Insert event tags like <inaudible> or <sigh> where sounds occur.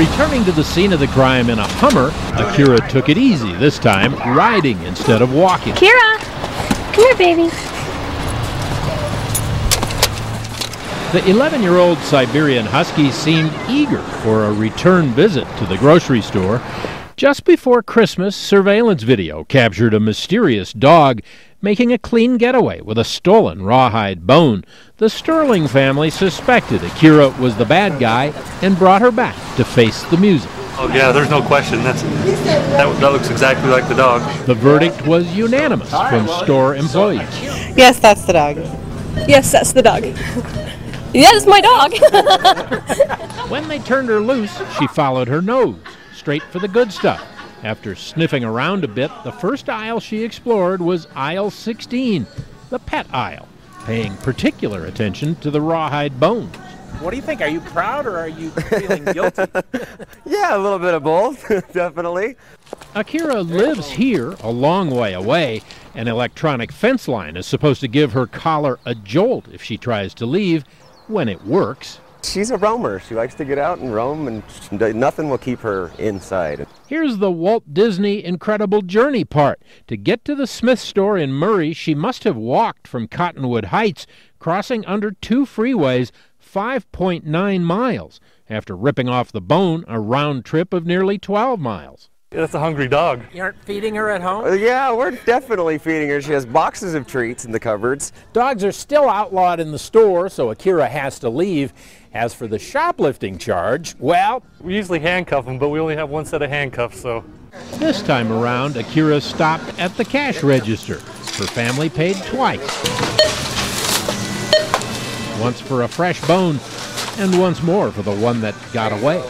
Returning to the scene of the crime in a Hummer, Akira took it easy this time, riding instead of walking. Kira, come here, baby. The 11 year old Siberian Husky seemed eager for a return visit to the grocery store. Just before Christmas, surveillance video captured a mysterious dog making a clean getaway with a stolen rawhide bone. The Stirling family suspected Akira was the bad guy and brought her back to face the music. Oh yeah, there's no question. That's that, that looks exactly like the dog. The verdict was unanimous from store employees. Yes, that's the dog. Yes, that's the dog. <laughs> yeah, it's my dog. <laughs> When they turned her loose, she followed her nose, straight for the good stuff. After sniffing around a bit, the first aisle she explored was aisle 16, the pet aisle, paying particular attention to the rawhide bones. What do you think? Are you proud or are you feeling guilty? <laughs> Yeah, a little bit of both, <laughs> definitely. Akira lives here, a long way away. An electronic fence line is supposed to give her collar a jolt if she tries to leave, when it works. She's a roamer. She likes to get out and roam, and nothing will keep her inside. Here's the Walt Disney Incredible Journey part. To get to the Smith store in Murray, she must have walked from Cottonwood Heights, crossing under two freeways, 5.9 miles, after ripping off the bone a round trip of nearly 12 miles. That's a hungry dog. you aren't feeding her at home? Uh, yeah, we're definitely feeding her. She has boxes of treats in the cupboards. Dogs are still outlawed in the store, so Akira has to leave. As for the shoplifting charge, well, We usually handcuff them, but we only have one set of handcuffs, so This time around, Akira stopped at the cash register. Her family paid twice. Once for a fresh bone, and once more for the one that got away.